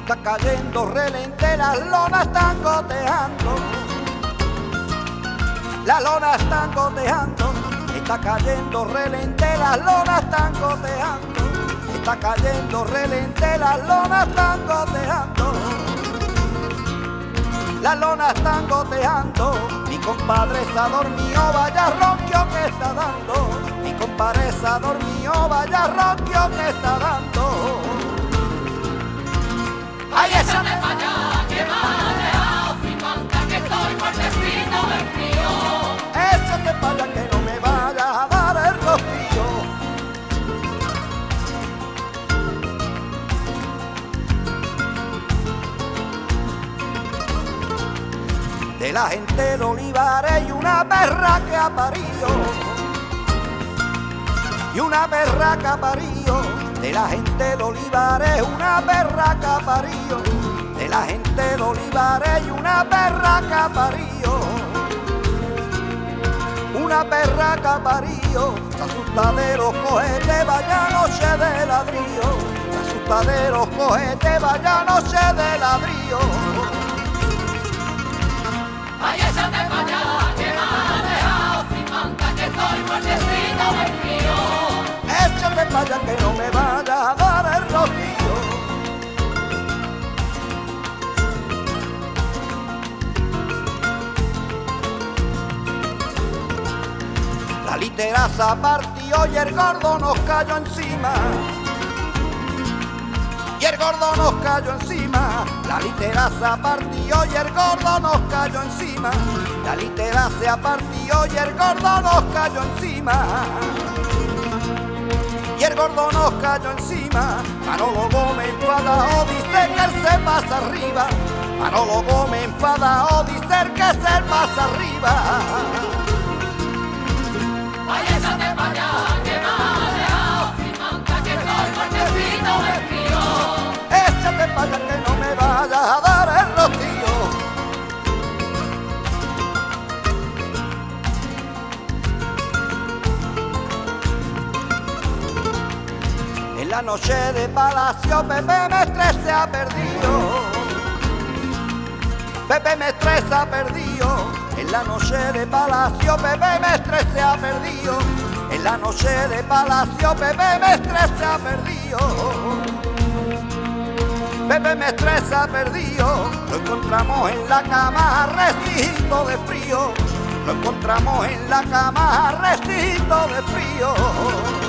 Está cayendo relente, las lonas están goteando. Las lonas están goteando. Está cayendo relente, las lonas están goteando. Está cayendo relente, las lonas están goteando. Las lonas están goteando. Mi compadre está dormido, vaya ronquio que está dando. Mi compadre está dormido, vaya ronquio que está dando. De la gente de Olivares y una perra que ha parido. Y una perra que ha parido. De la gente de Olivares una perra que ha parido. De la gente de Olivares y una perra que ha parido una perra caparío, asustaderos cohete, vaya noche de ladrillo, asustaderos cohete, vaya noche de ladrillo. Allá que no me vaya a dar el rocío. La literaza partió y el gordo nos cayó encima. Y el gordo nos cayó encima. La literaza partió y el gordo nos cayó encima. La literaza partió y el gordo nos cayó encima y el gordo nos cayó encima. Manolo Gómez enfadado dice que él se pasa arriba. Manolo Gómez enfadado dice que se pasa arriba. Ay, échate pa' allá, que me ha dejado sin manta, que estoy muertecito de frío. Échate para allá que no me vayas a dar En la noche de palacio Pepe Mestre se ha perdido. Pepe Mestre se ha perdido. En la noche de palacio Pepe Mestre se ha perdido. En la noche de palacio Pepe Mestre se ha perdido. Pepe Mestre se ha perdido, lo encontramos en la cama recito de frío, lo encontramos en la cama recito de frío.